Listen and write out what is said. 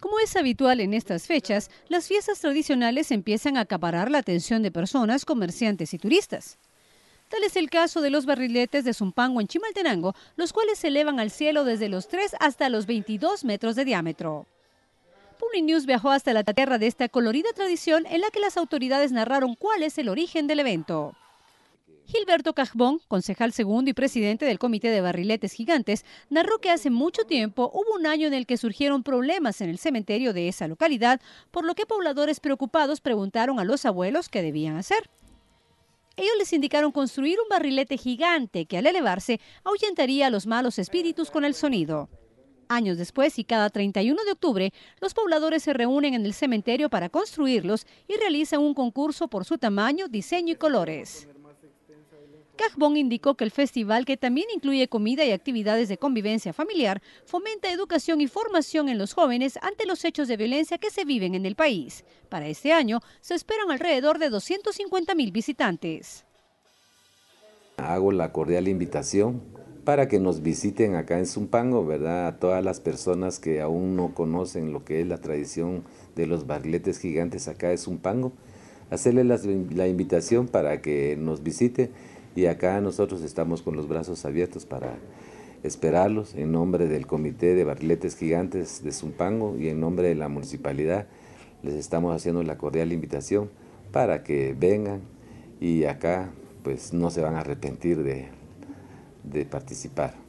Como es habitual en estas fechas, las fiestas tradicionales empiezan a acaparar la atención de personas, comerciantes y turistas. Tal es el caso de los barriletes de Zumpango en Chimaltenango, los cuales se elevan al cielo desde los 3 hasta los 22 metros de diámetro. Publi News viajó hasta la tierra de esta colorida tradición en la que las autoridades narraron cuál es el origen del evento. Gilberto Cajbón, concejal segundo y presidente del Comité de Barriletes Gigantes, narró que hace mucho tiempo hubo un año en el que surgieron problemas en el cementerio de esa localidad, por lo que pobladores preocupados preguntaron a los abuelos qué debían hacer. Ellos les indicaron construir un barrilete gigante que al elevarse ahuyentaría a los malos espíritus con el sonido. Años después y cada 31 de octubre, los pobladores se reúnen en el cementerio para construirlos y realizan un concurso por su tamaño, diseño y colores. Cajbón indicó que el festival, que también incluye comida y actividades de convivencia familiar, fomenta educación y formación en los jóvenes ante los hechos de violencia que se viven en el país. Para este año se esperan alrededor de 250 mil visitantes. Hago la cordial invitación para que nos visiten acá en Zumpango, ¿verdad? A todas las personas que aún no conocen lo que es la tradición de los barletes gigantes acá de Zumpango, hacerle la, la invitación para que nos visite y acá nosotros estamos con los brazos abiertos para esperarlos en nombre del Comité de Barriletes Gigantes de Zumpango y en nombre de la municipalidad les estamos haciendo la cordial invitación para que vengan y acá pues no se van a arrepentir de, de participar.